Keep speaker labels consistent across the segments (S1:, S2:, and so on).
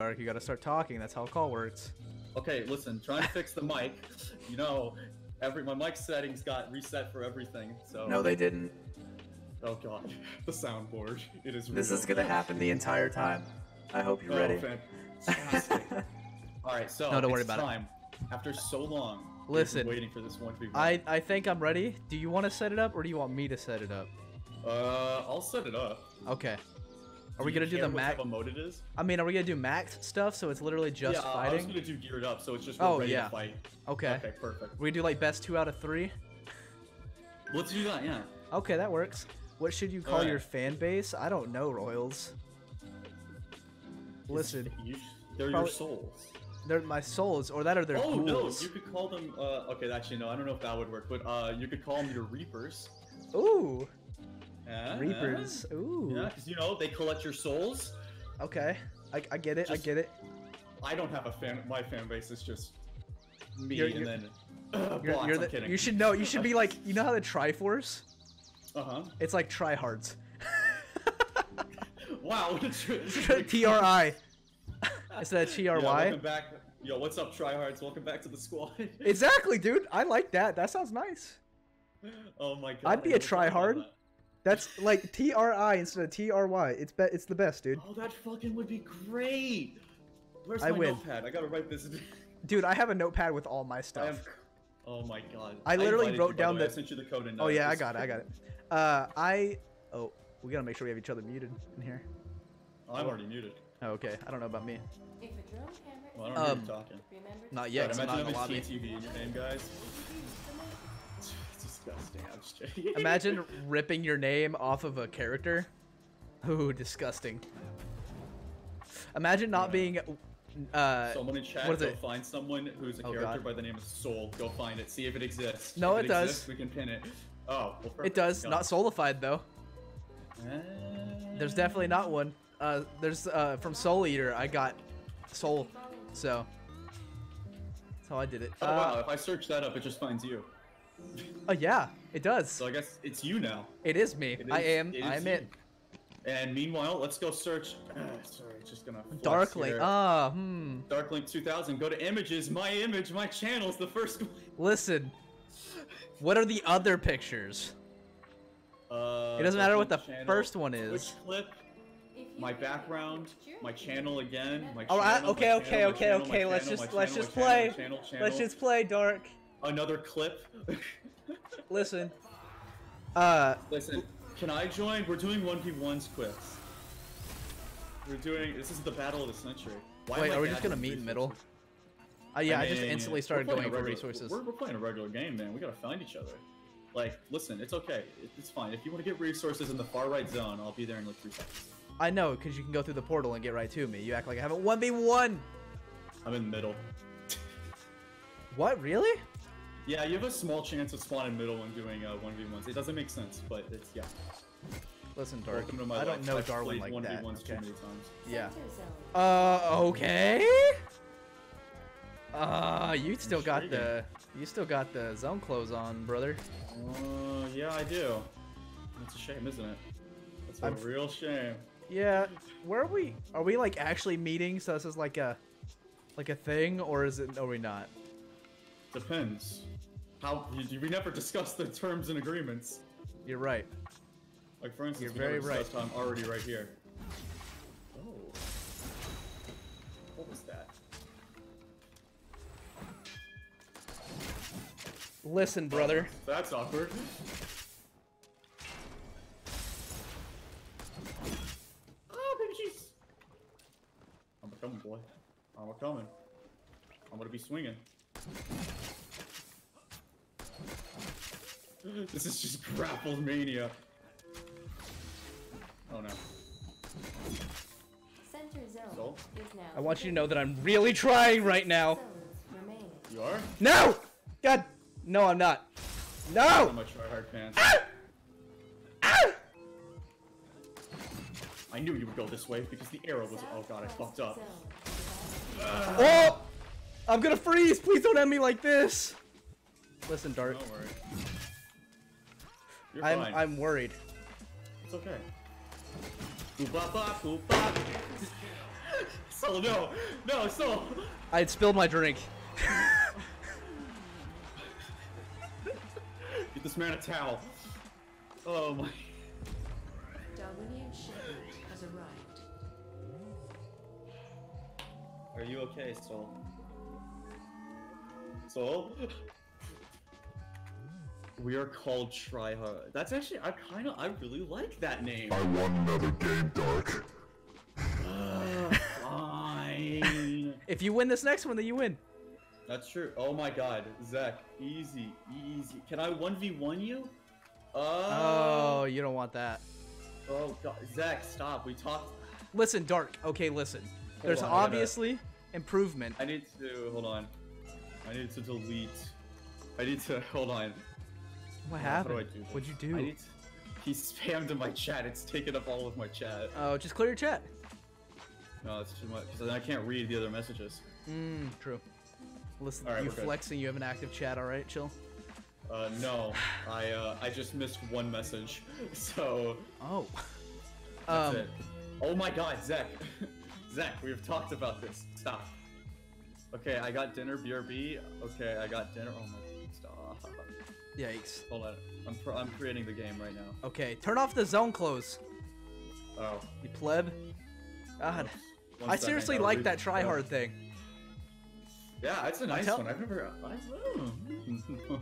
S1: Dark, you gotta start talking. That's how a call works.
S2: Okay, listen, try to fix the mic. You know, every my mic settings got reset for everything. So
S1: No, they didn't.
S2: Oh god, the soundboard. It is.
S1: This
S2: real.
S1: is gonna happen the entire time. I hope you're
S2: Oh,
S1: ready.
S2: fantastic. All right, so
S1: No, don't worry
S2: it's
S1: about it.
S2: time. After so long,
S1: Listen,
S2: waiting for this one to be.
S1: I I think I'm ready. Do you want to set it up or do you want me to set it up?
S2: Uh, I'll set it up.
S1: Okay. Are we gonna do the max?
S2: mode it is?
S1: I mean, are we gonna do max stuff so it's literally just
S2: yeah, I was
S1: fighting?
S2: gonna do geared up, so it's just
S1: Oh,
S2: ready
S1: yeah.
S2: fight.
S1: Okay.
S2: Okay, perfect.
S1: We do like best two out of three.
S2: Let's do that. Yeah.
S1: Okay, that works. What should you call
S2: Alright.
S1: your fan base? I don't know, Royals. Listen,
S2: You, they're
S1: Probably-
S2: your souls.
S1: they're my souls, or that are their
S2: oh no, you could call them. Uh, okay, actually no, I don't know if that would work, but uh, you could call them your reapers.
S1: Ooh,
S2: Yeah,
S1: Reapers. Ooh.
S2: Yeah, because you know they collect your souls.
S1: Okay, I, I get it. I get it.
S2: I don't have a fan. My fan base is just me,
S1: You're-
S2: and
S1: you're-
S2: then uh,
S1: You're,
S2: I'm
S1: the,
S2: kidding.
S1: you should know. You should be like, you know how the Triforce?
S2: Uh huh.
S1: It's like tryhards.
S2: Wow. what a tr-
S1: T R I. Instead of T R
S2: Yeah, welcome back. Yo, what's up, tryhards? Welcome back to the squad.
S1: Exactly, dude. I like that. That sounds nice.
S2: oh my god.
S1: I'd be a tryhard.
S2: That.
S1: That's like T R I instead of T R Y. It's be- It's the best, dude.
S2: Oh, that fucking would be great. Where's
S1: I
S2: my
S1: win.
S2: notepad? I gotta write this.
S1: Dude, I have a notepad with all my
S2: I
S1: stuff.
S2: am. Oh my god.
S1: I literally
S2: invited
S1: wrote
S2: you,
S1: down
S2: the way. I sent you the code in.
S1: Oh yeah, I got it. I got it. Uh, I. Oh, we gotta make sure we have each other muted in here.
S2: I'm already muted.
S1: Oh, okay. I don't know about me.
S3: If a drone camera
S2: Well, I don't know
S1: Um,
S2: who you're talking.
S1: Not yet.
S2: God,
S1: 'cause I'm not
S2: imagine
S1: in the lobby.
S2: having TTV in your name, guys. Disgusting.
S1: Imagine ripping your name off of a character. Ooh, disgusting. Imagine not being. Uh,
S2: Someone in chat,
S1: what is
S2: go
S1: it?
S2: find someone who's a
S1: Oh,
S2: character
S1: God.
S2: by the name of Soul. Go find it. See if it exists.
S1: No,
S2: if
S1: it does.
S2: Exists, we can pin it. Oh, well,
S1: it does. Not Soulifyed though.
S2: it.
S1: There's definitely not one. Uh, there's uh from Soul Eater. I got Soul, so that's how I did it.
S2: Oh
S1: Uh,
S2: wow! If I search that up, it just finds you.
S1: Oh yeah, it does.
S2: So I guess it's you now.
S1: It is me.
S2: It
S1: I am.
S2: it
S1: I'm
S2: you.
S1: it.
S2: And meanwhile, let's go search. sorry, it's just gonna.
S1: Darklink. Ah, hmm.
S2: Darklink 2000. Go to images. My image. My channel's the first one.
S1: Listen. What are the other pictures?
S2: Uh,
S1: It doesn't matter what the
S2: channel,
S1: first one is.
S2: clip. My background. My channel again. My
S1: All right.
S2: channel,
S1: Okay. Okay.
S2: channel,
S1: Okay.
S2: channel,
S1: Okay.
S2: my
S1: Let's just let's just play.
S2: channel, channel, channel.
S1: Let's just play Dark.
S2: Another clip.
S1: Listen. Uh.
S2: Listen, can I join? We're doing 1v1s quips. We're doing. This is the battle of the century. Why
S1: Wait. Are we just gonna meet in middle?
S2: resources?
S1: Uh, yeah. I, just
S2: mean,
S1: instantly
S2: we're
S1: started going
S2: a
S1: for resources.
S2: We're, we're playing a regular game, man. We gotta find each other. Like, listen, it's okay. It's fine. If you want to get resources in the far right zone, I'll be there in like three seconds.
S1: I know, because you can go through the portal and get right to me. You act like I haven't 1v1.
S2: I'm in the middle.
S1: What? Really?
S2: Yeah, you have a small chance of spawning middle when doing uh, 1v1s. It doesn't make sense, but it's, yeah.
S1: Listen, Dark.
S2: Welcome to my
S1: I don't
S2: life.
S1: know
S2: I've
S1: Darwin
S2: played
S1: like that.
S2: 1v1s too
S1: Okay.
S2: many times.
S1: Yeah.
S3: center.
S1: Uh, okay. Uh, you still got the you still got the zone clothes on, brother.
S2: Uh, yeah, I do. That's a shame, isn't it? It's a
S1: I'm-
S2: real shame.
S1: Yeah. Where are we? Are we like actually meeting? So this is like a like a thing, or is it? Are we not?
S2: Depends. How we never discussed the terms and agreements.
S1: You're right.
S2: Like for instance,
S1: You're
S2: we
S1: very
S2: never
S1: right.
S2: discussed how I'm already right here. Oh. What was that?
S1: Listen, oh, brother.
S2: That's awkward. Oh, baby jeez. I'm a coming, boy. I'm a coming. I'm gonna be swinging. This is just grapple mania. Oh no.
S3: Center zone
S2: So?
S3: is now.
S1: I want you to know that I'm really trying right now.
S2: You are?
S1: No! God, no, I'm not.
S2: I'm
S1: No!
S2: a tryhard fan.
S1: Ah!
S2: I knew you would go this way because the arrow was. Oh god, I fucked up.
S1: Oh! I'm gonna freeze. Please don't end me like this. Listen, Dart.
S2: Don't worry. You're
S1: I'm
S2: fine.
S1: I'm worried.
S2: It's okay. Boop bop bop boop bop. Soul, no, no, Soul.
S1: I had spilled my drink.
S2: Get this man a towel. Oh my.
S3: Darwinian ship has arrived.
S2: Are you okay, Soul? Soul? We are called Tryhard. That's actually, I kind of, I really like that name.
S4: I want another game, Dark.
S2: Fine.
S1: If you win this next one, then you win.
S2: That's true. Oh my god, Zach, easy, easy. Can I 1v1 you?
S1: Oh,
S2: Oh,
S1: you don't want that.
S2: oh god, Zach, stop. We talked.
S1: Listen, Dark. Okay, listen. There's
S2: on, I gotta-
S1: obviously improvement.
S2: I need to, hold on. I need to delete. I need to, hold on.
S1: What
S2: How do I
S1: happened?
S2: do this?
S1: What'd you
S2: I
S1: do?
S2: need to, he spammed in my chat. It's taken up all of my chat.
S1: Oh, just clear your chat.
S2: No, it's too much. Because then I can't read the other messages.
S1: Mm, true. Listen,
S2: Alright,
S1: you flexing. You have an active chat. All right, chill.
S2: Uh, no. I, uh, I just missed one message. So,
S1: Oh.
S2: that's
S1: Um,
S2: it. Oh my god, Zach. Zach, we've talked about this. Stop. Okay, I got dinner, BRB. Okay, I got dinner. Oh my God, stop.
S1: Yikes.
S2: Hold on. I'm, I'm creating the game right now.
S1: Okay, turn off the zone close.
S2: Oh.
S1: You pleb. God,
S2: One
S1: I
S2: second,
S1: seriously
S2: I'll
S1: like that try hard thing.
S2: Yeah, it's a nice one. I've never. I,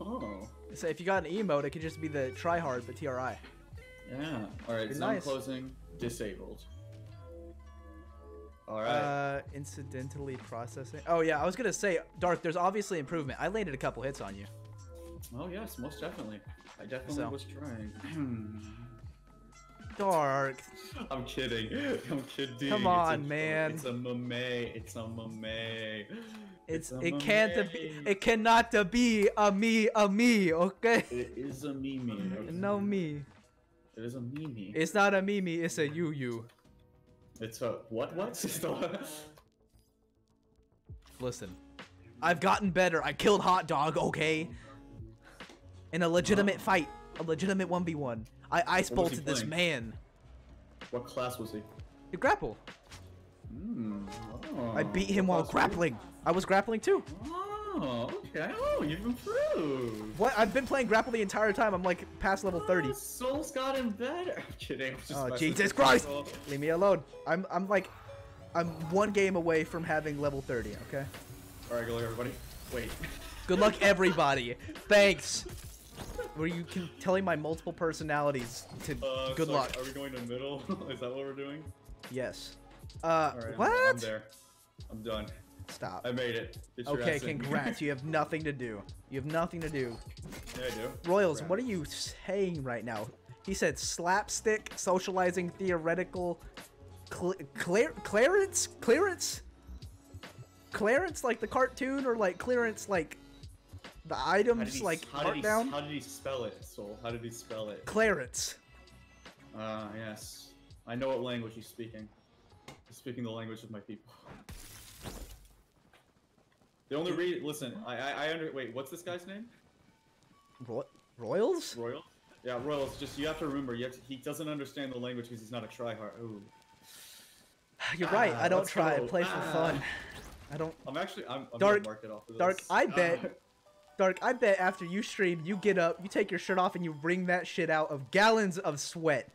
S2: oh.
S1: So if you got an emote, it could just be the try hard, but TRI.
S2: Yeah. All right. Zone
S1: nice.
S2: closing disabled. All right.
S1: Uh, incidentally processing. Oh yeah, I was gonna say, Dark. There's obviously improvement. I landed a couple hits on you.
S2: Oh yes, most definitely. I definitely
S1: So.
S2: was trying.
S1: Dark.
S2: I'm kidding. I'm kidding.
S1: Come
S2: It's
S1: on,
S2: a-
S1: man.
S2: It's a meme. It's a meme.
S1: It's
S2: a
S1: it can't be it cannot be a me a me. Okay.
S2: It is a meme. okay?
S1: No me.
S2: It is a meme.
S1: It's not a mimi. It's a you you.
S2: It's a what? What?
S1: Listen, I've gotten better. I killed Hot Dog. Okay. In a legitimate fight, a legitimate one v one. I ice
S2: he
S1: bolted this man.
S2: what class was he?
S1: You grapple.
S2: Hmm,
S1: I
S2: oh,
S1: beat him
S2: what
S1: while grappling. I was grappling too.
S2: Oh, okay. Oh, you've improved.
S1: What? I've been playing grapple the entire time. I'm like past level 30.
S2: Oh, Soul's gotten better. I'm kidding. I'm just
S1: Oh Jesus Christ!
S2: Soul.
S1: Leave me alone. I'm I'm like, I'm one game away from having level 30. Okay.
S2: All right, good luck, everybody. Wait.
S1: Good luck, everybody. Thanks. Were you can telling my multiple personalities to
S2: Uh,
S1: good
S2: so
S1: luck?
S2: Are we going to middle? is that what we're doing?
S1: Yes. Uh,
S2: right. I'm-
S1: what?
S2: I'm, there. I'm done.
S1: Stop.
S2: I made it. Get
S1: Okay, congrats. you have nothing to do. You have nothing to do.
S2: yeah, I do.
S1: Royals,
S2: Congrats.
S1: what are you saying right now? He said slapstick, socializing, theoretical, cl- clear, clearance, clearance, clearance like the cartoon, or like clearance like the items
S2: he,
S1: like
S2: how did he. How did he spell it, Soul? How did he spell it?
S1: Clarence.
S2: Ah, yes. I know what language he's speaking. He's speaking the language of my people. The only re- listen, I I, I under wait. What's this guy's name?
S1: Ro- Royals?
S2: Royal. Yeah, Royals. Just you have to remember, you have to, he doesn't understand the language because he's not a tryhard. Ooh.
S1: You're right.
S2: Ah,
S1: I don't try. I
S2: go.
S1: play for
S2: Ah.
S1: fun. I don't.
S2: I'm actually I'm, I'm
S1: Dark-
S2: gonna mark it off of this.
S1: Dark, I bet-
S2: Ah,
S1: Dark, I bet after you stream, you get up, you take your shirt off, and you wring that shit out of gallons of sweat.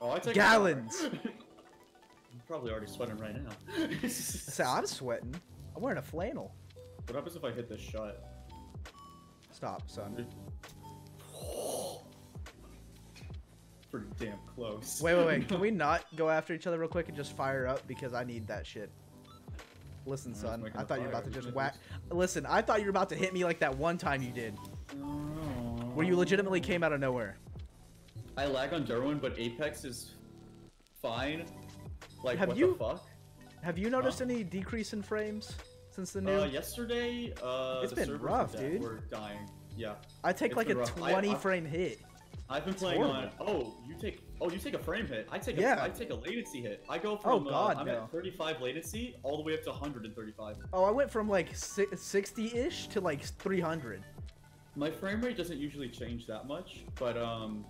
S2: oh, I take
S1: Gallons.
S2: I'm probably already sweating right now.
S1: Say I'm sweating. I'm wearing a flannel.
S2: what happens if I hit this shot?
S1: Stop, son.
S2: Pretty damn close.
S1: Wait, wait, wait. Can we not go after each other real quick and just fire up because I need that shit. Listen, son. I thought you were about to just whack. Listen, I thought you were about to hit me like that one time you did, where you legitimately came out of nowhere.
S2: I lag on Darwin, but Apex is fine. Like
S1: Have
S2: what
S1: you-
S2: the fuck?
S1: Have you noticed
S2: Huh?
S1: any decrease in frames since the new?
S2: Uh, yesterday, uh,
S1: It's been rough, dude.
S2: were dying. Yeah,
S1: I take like a
S2: rough. I-
S1: 20
S2: I-
S1: frame hit.
S2: I've been playing on. Oh, you take. Oh, you take a frame hit. I take a.
S1: Yeah.
S2: I take a latency hit. I go from.
S1: Oh,
S2: from.
S1: God,
S2: uh, I'm
S1: no.
S2: at 35 latency all the way up to 135.
S1: Oh, I went from like 60-ish to like 300.
S2: My frame rate doesn't usually change that much, but um,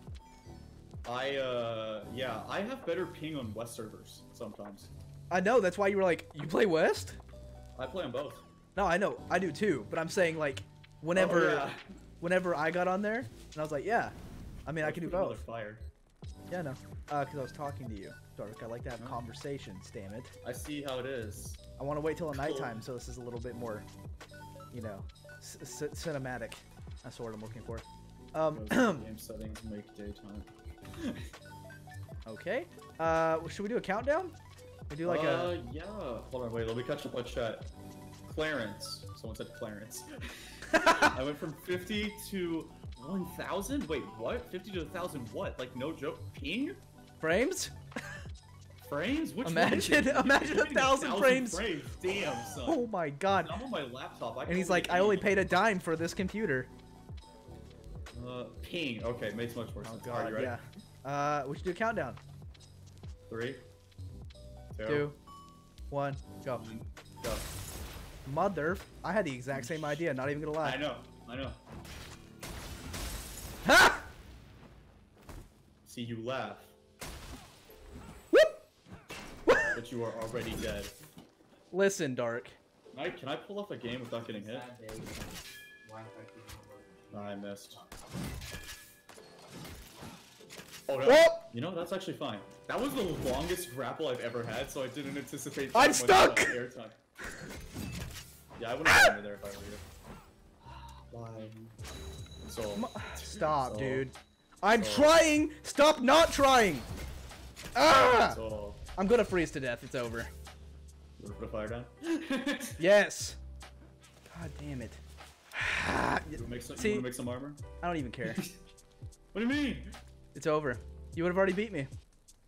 S2: I uh, yeah, I have better ping on West servers sometimes.
S1: I know. That's why you were like, you play West?
S2: I play on both.
S1: No, I know. I do too. But I'm saying like, whenever,
S2: Oh, yeah.
S1: whenever I got on there, and I was like, yeah. I mean, I can do both.
S2: Fire.
S1: Yeah, no. Uh, cause I was talking to you, Dark. I like to have conversations. Damn it.
S2: I see how it is.
S1: I want to wait till the nighttime, so this is a little bit more, you know, cinematic. That's what I'm looking for. Um,
S2: game settings make daytime.
S1: okay. Uh, should we do a countdown? We do like
S2: uh,
S1: a.
S2: yeah. Hold on, wait. Let me catch up on chat. Clarence. Someone said Clarence. I went from 50 to 1,000. Wait, what? 50 to 1,000. What? Like no joke. Ping
S1: frames?
S2: frames? Which
S1: Imagine-
S2: one
S1: imagine a thousand frames.
S2: Damn, son.
S1: Oh my god.
S2: I'm on my laptop. I
S1: And he's like, I only paid a dime for this computer.
S2: Uh, ping. Okay, makes much more sense. Oh god, ready?
S1: yeah. Uh, we should do a countdown.
S2: Three, two,
S1: Two, one, go.
S2: one, go.
S1: Mother, I had the exact same idea. Not even gonna lie.
S2: I know. I know. See you laugh,
S1: Whoop!
S2: but you are already dead.
S1: Listen, Dark.
S2: Can I, can I pull off a game without getting hit? Nah, I missed. Oh no.
S1: Whoop!
S2: You know, that's actually fine. That was the longest grapple I've ever had, so I didn't anticipate
S1: I'm
S2: that much, uh,
S1: stuck!
S2: Yeah, I wouldn't have gone there if I were you. Why? So,
S1: Stop,
S2: So-
S1: dude. I'm
S2: so-
S1: trying. Stop not trying. Ah!
S2: so,
S1: I'm gonna freeze to death. It's over.
S2: you wanna put a fire down?
S1: Yes. God damn it.
S2: You wanna make some,
S1: See-
S2: you wanna make some armor?
S1: I don't even care.
S2: What do you mean?
S1: It's over. You would have already beat me.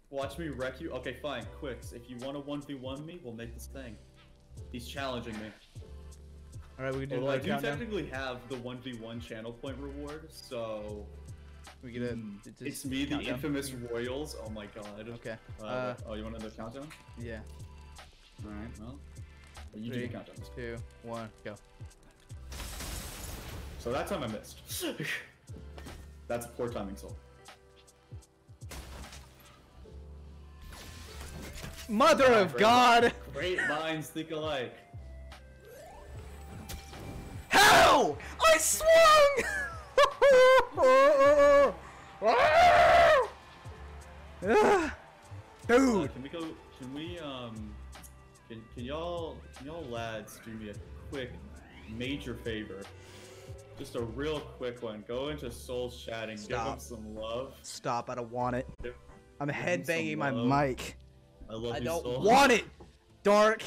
S2: Watch me wreck you? Okay, fine. Quicks, if you want to 1v1 me, we'll make this thing. He's challenging me.
S1: All right, we can do
S2: Although I
S1: another
S2: do
S1: countdown.
S2: technically have the 1v1 channel point reward, so...
S1: We get it.
S2: Hmm,
S1: it's
S2: It's me, the
S1: countdown.
S2: infamous Royals. Oh my god.
S1: Okay.
S2: Uh,
S1: Uh,
S2: oh, you want another countdown?
S1: yeah.
S2: Alright, well. well, You do the countdowns.
S1: two, one, go.
S2: So that time I missed. That's poor timing, Soul.
S1: Mother of
S2: great.
S1: God!
S2: Great minds think alike.
S1: How? I swung!
S2: Can can y'all can y'all lads do me a quick major favor? Just a real quick one. Go into Soul's chat and give him
S1: Stop.
S2: some love.
S1: stop! I don't want it.
S2: Give-
S1: I'm
S2: Give him
S1: headbanging my mic.
S2: I love
S1: I
S2: you,
S1: don't
S2: Soul.
S1: want it. Dark.